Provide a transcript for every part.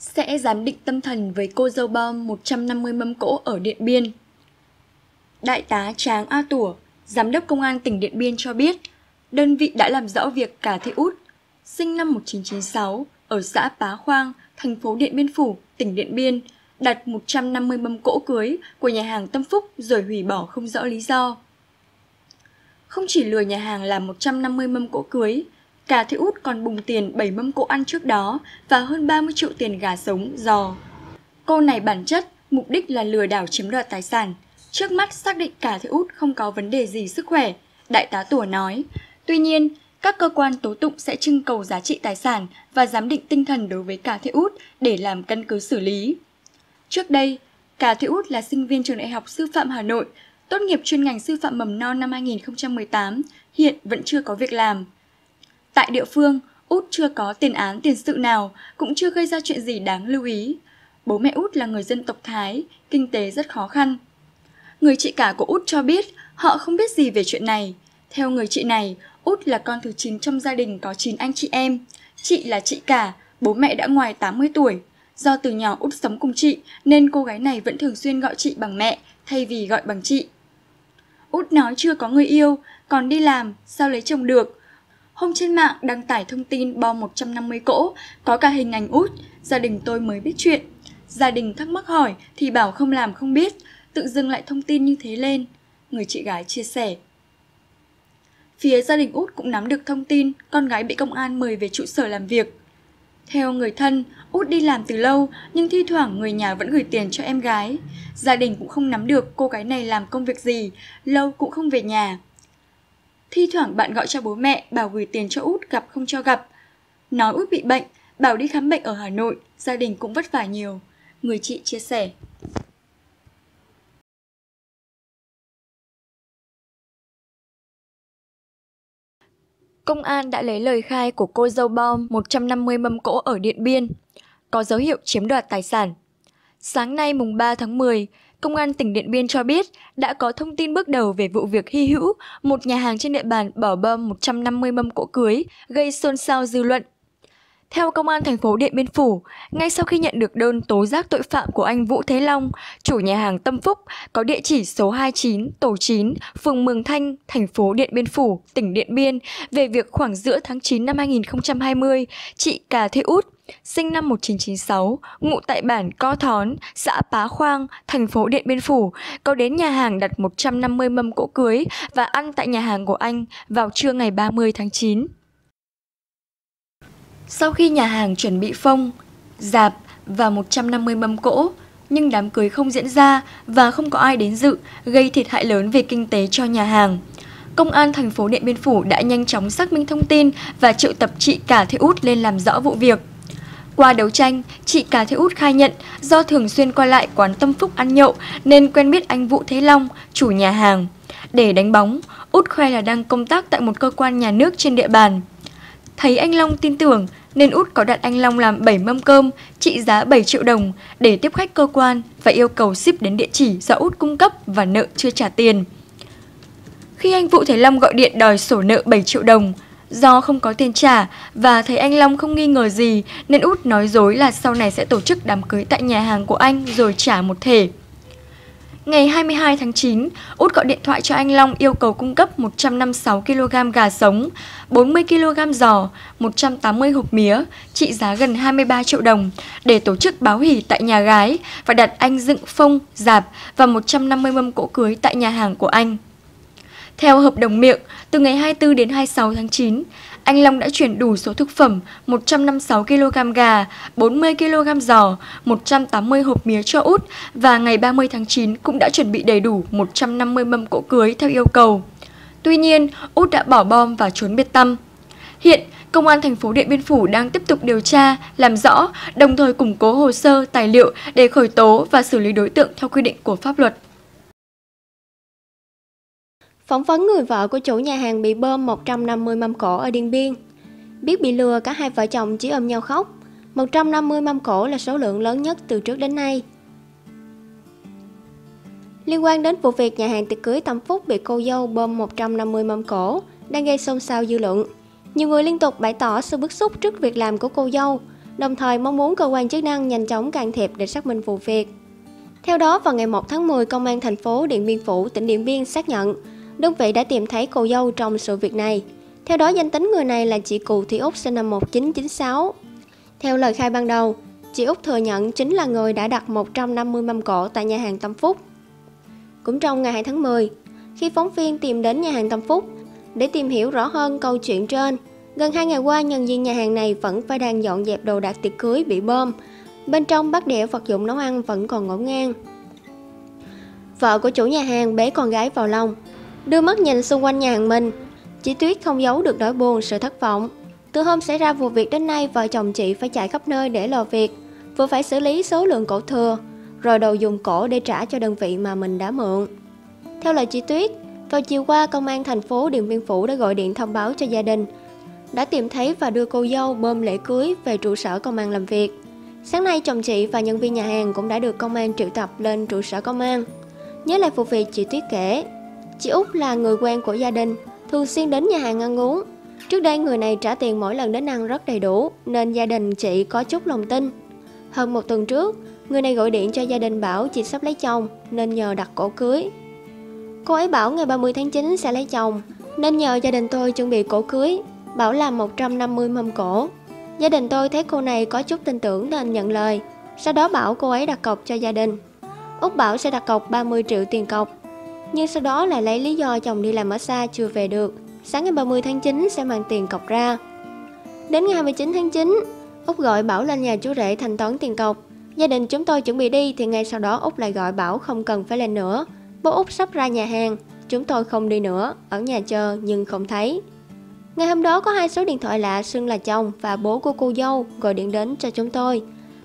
sẽ giám định tâm thần với cô dâu bom 150 mâm cỗ ở Điện Biên. Đại tá Tráng A Tủa, Giám đốc Công an tỉnh Điện Biên cho biết, đơn vị đã làm rõ việc Cả Thị Út, sinh năm 1996, ở xã Pá Khoang, thành phố Điện Biên Phủ, tỉnh Điện Biên, đặt 150 mâm cỗ cưới của nhà hàng Tâm Phúc rồi hủy bỏ không rõ lý do. Không chỉ lừa nhà hàng làm 150 mâm cỗ cưới, cả thị út còn bùng tiền 7 mâm cỗ ăn trước đó và hơn 30 triệu tiền gà sống, giò. Cô này bản chất, mục đích là lừa đảo chiếm đoạt tài sản. Trước mắt xác định cả thị út không có vấn đề gì sức khỏe, đại tá Tủa nói. Tuy nhiên, các cơ quan tố tụng sẽ trưng cầu giá trị tài sản và giám định tinh thần đối với cả thị út để làm căn cứ xử lý. Trước đây, cả thị út là sinh viên trường đại học sư phạm Hà Nội, tốt nghiệp chuyên ngành sư phạm mầm non năm 2018, hiện vẫn chưa có việc làm. Tại địa phương, Út chưa có tiền án tiền sự nào, cũng chưa gây ra chuyện gì đáng lưu ý. Bố mẹ Út là người dân tộc Thái, kinh tế rất khó khăn. Người chị cả của Út cho biết họ không biết gì về chuyện này. Theo người chị này, Út là con thứ 9 trong gia đình có 9 anh chị em. Chị là chị cả, bố mẹ đã ngoài 80 tuổi. Do từ nhỏ Út sống cùng chị nên cô gái này vẫn thường xuyên gọi chị bằng mẹ thay vì gọi bằng chị. Út nói chưa có người yêu, còn đi làm, sao lấy chồng được. Hôm trên mạng đăng tải thông tin bom 150 cỗ, có cả hình ảnh út, gia đình tôi mới biết chuyện. Gia đình thắc mắc hỏi thì bảo không làm không biết, tự dưng lại thông tin như thế lên. Người chị gái chia sẻ. Phía gia đình út cũng nắm được thông tin con gái bị công an mời về trụ sở làm việc. Theo người thân, út đi làm từ lâu nhưng thi thoảng người nhà vẫn gửi tiền cho em gái. Gia đình cũng không nắm được cô gái này làm công việc gì, lâu cũng không về nhà. Thi thoảng bạn gọi cho bố mẹ bảo gửi tiền cho út gặp không cho gặp. Nói út bị bệnh, bảo đi khám bệnh ở Hà Nội, gia đình cũng vất vả nhiều. Người chị chia sẻ. Công an đã lấy lời khai của cô dâu bom 150 mâm cỗ ở Điện Biên, có dấu hiệu chiếm đoạt tài sản. Sáng nay mùng 3 tháng 10, Công an tỉnh Điện Biên cho biết đã có thông tin bước đầu về vụ việc hy hữu một nhà hàng trên địa bàn bỏ bom 150 mâm cỗ cưới, gây xôn xao dư luận. Theo Công an thành phố Điện Biên Phủ, ngay sau khi nhận được đơn tố giác tội phạm của anh Vũ Thế Long, chủ nhà hàng Tâm Phúc có địa chỉ số 29, tổ 9, phường Mường Thanh, thành phố Điện Biên Phủ, tỉnh Điện Biên về việc khoảng giữa tháng 9 năm 2020, chị Cà Thị Út, sinh năm 1996, ngụ tại bản Co Thón, xã Pá Khoang, thành phố Điện Biên Phủ, có đến nhà hàng đặt 150 mâm cỗ cưới và ăn tại nhà hàng của anh vào trưa ngày 30 tháng 9. Sau khi nhà hàng chuẩn bị phong, dạp và 150 mâm cỗ, nhưng đám cưới không diễn ra và không có ai đến dự, gây thiệt hại lớn về kinh tế cho nhà hàng. Công an thành phố Điện Biên Phủ đã nhanh chóng xác minh thông tin và triệu tập chị Cả Thị Út lên làm rõ vụ việc. Qua đấu tranh, chị cà Thị Út khai nhận do thường xuyên qua lại quán Tâm Phúc ăn nhậu nên quen biết anh Vũ Thế Long, chủ nhà hàng. Để đánh bóng, Út khoe là đang công tác tại một cơ quan nhà nước trên địa bàn. Thấy anh Long tin tưởng nên Út có đặt anh Long làm 7 mâm cơm trị giá 7 triệu đồng để tiếp khách cơ quan và yêu cầu ship đến địa chỉ do Út cung cấp và nợ chưa trả tiền. Khi anh Vũ Thế Long gọi điện đòi sổ nợ 7 triệu đồng, do không có tiền trả và thấy anh Long không nghi ngờ gì nên Út nói dối là sau này sẽ tổ chức đám cưới tại nhà hàng của anh rồi trả một thể. Ngày 22 tháng 9, Út gọi điện thoại cho anh Long yêu cầu cung cấp 156 kg gà sống, 40 kg giò, 180 hộp mía, trị giá gần 23 triệu đồng để tổ chức báo hỷ tại nhà gái và đặt anh dựng phông, dạp và 150 mâm cỗ cưới tại nhà hàng của anh. Theo hợp đồng miệng, từ ngày 24 đến 26 tháng 9, anh Long đã chuyển đủ số thực phẩm 156 kg gà, 40 kg giò, 180 hộp mía cho út và ngày 30 tháng 9 cũng đã chuẩn bị đầy đủ 150 mâm cỗ cưới theo yêu cầu. Tuy nhiên, út đã bỏ bom và trốn biệt tâm. Hiện, Công an thành phố Điện Biên Phủ đang tiếp tục điều tra, làm rõ, đồng thời củng cố hồ sơ, tài liệu để khởi tố và xử lý đối tượng theo quy định của pháp luật. Phỏng vấn người vợ của chủ nhà hàng bị bơm 150 mâm cổ ở Điện Biên. Biết bị lừa, cả hai vợ chồng chỉ ôm nhau khóc. 150 mâm cổ là số lượng lớn nhất từ trước đến nay. Liên quan đến vụ việc nhà hàng tiệc cưới Tâm Phúc bị cô dâu bơm 150 mâm cổ, đang gây xôn xao dư luận. Nhiều người liên tục bày tỏ sự bức xúc trước việc làm của cô dâu. đồng thời mong muốn cơ quan chức năng nhanh chóng can thiệp để xác minh vụ việc. Theo đó, vào ngày 1 tháng 10, Công an thành phố Điện Biên Phủ, tỉnh Điện Biên xác nhận đơn vị đã tìm thấy cô dâu trong sự việc này. Theo đó, danh tính người này là chị Cù Thị Úc sinh năm 1996. Theo lời khai ban đầu, chị Úc thừa nhận chính là người đã đặt 150 mâm cổ tại nhà hàng Tâm Phúc. Cũng trong ngày 2 tháng 10, khi phóng viên tìm đến nhà hàng Tâm Phúc để tìm hiểu rõ hơn câu chuyện trên, gần 2 ngày qua nhân viên nhà hàng này vẫn phải đang dọn dẹp đồ đạc tiệc cưới bị bơm. Bên trong bát đĩa vật dụng nấu ăn vẫn còn ngổn ngang. Vợ của chủ nhà hàng bế con gái vào lòng, đưa mắt nhìn xung quanh nhà hàng mình. Chị Tuyết không giấu được nỗi buồn, sự thất vọng. Từ hôm xảy ra vụ việc đến nay, vợ chồng chị phải chạy khắp nơi để lo việc, vừa phải xử lý số lượng cổ thừa, rồi đồ dùng cổ để trả cho đơn vị mà mình đã mượn. Theo lời chị Tuyết, vào chiều qua, Công an thành phố Điện Biên Phủ đã gọi điện thông báo cho gia đình, đã tìm thấy và đưa cô dâu bơm lễ cưới về trụ sở công an làm việc. Sáng nay, chồng chị và nhân viên nhà hàng cũng đã được công an triệu tập lên trụ sở công an. Nhớ lại vụ việc chị Tuyết kể, chị Út là người quen của gia đình, thường xuyên đến nhà hàng ăn uống. Trước đây người này trả tiền mỗi lần đến ăn rất đầy đủ, nên gia đình chị có chút lòng tin. Hơn một tuần trước, người này gọi điện cho gia đình bảo chị sắp lấy chồng nên nhờ đặt cổ cưới. Cô ấy bảo ngày 30 tháng 9 sẽ lấy chồng, nên nhờ gia đình tôi chuẩn bị cổ cưới, bảo làm 150 mâm cổ. Gia đình tôi thấy cô này có chút tin tưởng nên nhận lời, sau đó bảo cô ấy đặt cọc cho gia đình. Úc bảo sẽ đặt cọc 30 triệu tiền cọc, nhưng sau đó lại lấy lý do chồng đi làm ở xa chưa về được, sáng ngày 30 tháng 9 sẽ mang tiền cọc ra. Đến ngày 29 tháng 9, Úc gọi Bảo lên nhà chú rể thanh toán tiền cọc. Gia đình chúng tôi chuẩn bị đi thì ngay sau đó Úc lại gọi Bảo không cần phải lên nữa. Bố Úc sắp ra nhà hàng, chúng tôi không đi nữa, ở nhà chờ nhưng không thấy. Ngày hôm đó có hai số điện thoại lạ xưng là chồng và bố của cô dâu gọi điện đến cho chúng tôi.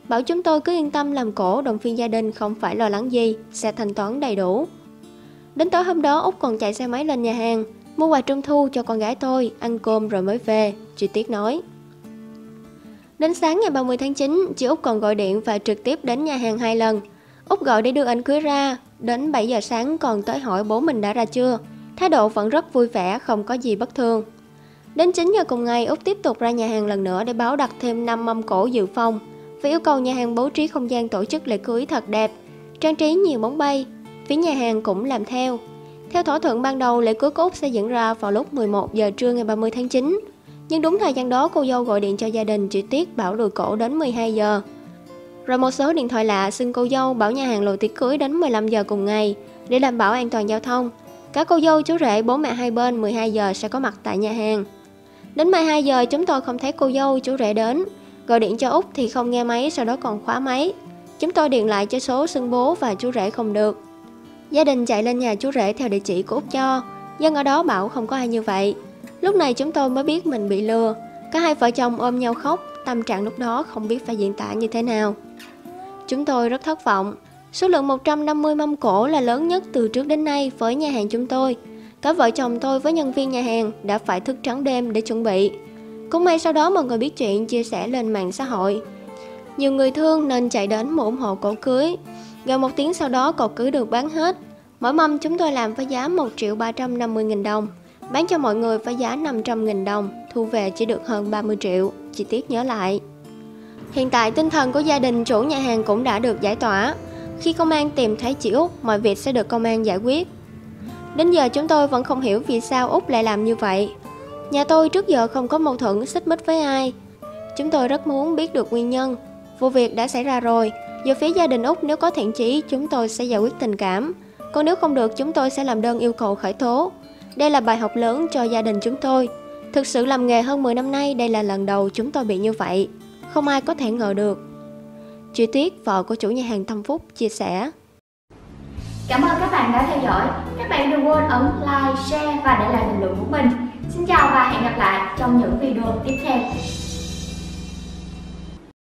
Bảo chúng tôi cứ yên tâm làm cổ động viên gia đình không phải lo lắng gì, sẽ thanh toán đầy đủ. Đến tối hôm đó Úc còn chạy xe máy lên nhà hàng, mua quà trung thu cho con gái tôi, ăn cơm rồi mới về, chị Tiết nói. Đến sáng ngày 30 tháng 9, chị Úc còn gọi điện và trực tiếp đến nhà hàng hai lần. Úc gọi để đưa anh cưới ra, đến 7 giờ sáng còn tới hỏi bố mình đã ra chưa. Thái độ vẫn rất vui vẻ, không có gì bất thường. Đến 9 giờ cùng ngày, Úc tiếp tục ra nhà hàng lần nữa để báo đặt thêm 5 mâm cổ dự phòng và yêu cầu nhà hàng bố trí không gian tổ chức lễ cưới thật đẹp, trang trí nhiều bóng bay. Phía nhà hàng cũng làm theo. Theo thỏa thuận ban đầu, lễ cưới của Úc sẽ diễn ra vào lúc 11 giờ trưa ngày 30 tháng 9. Nhưng đúng thời gian đó, cô dâu gọi điện cho gia đình chỉ Tiết bảo lùi cổ đến 12 giờ. Rồi một số điện thoại lạ xưng cô dâu bảo nhà hàng lùi tiệc cưới đến 15 giờ cùng ngày để đảm bảo an toàn giao thông. Cả cô dâu, chú rể, bố mẹ hai bên 12 giờ sẽ có mặt tại nhà hàng. Đến 12 giờ chúng tôi không thấy cô dâu, chú rể đến. Gọi điện cho Úc thì không nghe máy, sau đó còn khóa máy. Chúng tôi điện lại cho số xưng bố và chú rể không được. Gia đình chạy lên nhà chú rể theo địa chỉ của Úc cho. Dân ở đó bảo không có ai như vậy. Lúc này chúng tôi mới biết mình bị lừa. Cả hai vợ chồng ôm nhau khóc, tâm trạng lúc đó không biết phải diễn tả như thế nào. Chúng tôi rất thất vọng. Số lượng 150 mâm cổ là lớn nhất từ trước đến nay với nhà hàng chúng tôi. Cả vợ chồng tôi với nhân viên nhà hàng đã phải thức trắng đêm để chuẩn bị. Cũng may sau đó mọi người biết chuyện chia sẻ lên mạng xã hội. Nhiều người thương nên chạy đến mà ủng hộ cổ cưới. Gần một tiếng sau đó cổ cứ được bán hết. Mỗi mâm chúng tôi làm với giá 1 triệu 350 nghìn đồng. Bán cho mọi người với giá 500 nghìn đồng, thu về chỉ được hơn 30 triệu, chi tiết nhớ lại. Hiện tại tinh thần của gia đình chủ nhà hàng cũng đã được giải tỏa. Khi công an tìm thấy chị Út, mọi việc sẽ được công an giải quyết. Đến giờ chúng tôi vẫn không hiểu vì sao Út lại làm như vậy. Nhà tôi trước giờ không có mâu thuẫn xích mích với ai. Chúng tôi rất muốn biết được nguyên nhân. Vụ việc đã xảy ra rồi, về phía gia đình úc nếu có thiện chí chúng tôi sẽ giải quyết tình cảm. Còn nếu không được chúng tôi sẽ làm đơn yêu cầu khởi tố. Đây là bài học lớn cho gia đình chúng tôi. Thực sự làm nghề hơn 10 năm nay đây là lần đầu chúng tôi bị như vậy. Không ai có thể ngờ được. Chị Tuyết, vợ của chủ nhà hàng Tâm Phúc, chia sẻ. Cảm ơn các bạn đã theo dõi. Các bạn đừng quên ấn like, share và để lại bình luận của mình. Xin chào và hẹn gặp lại trong những video tiếp theo.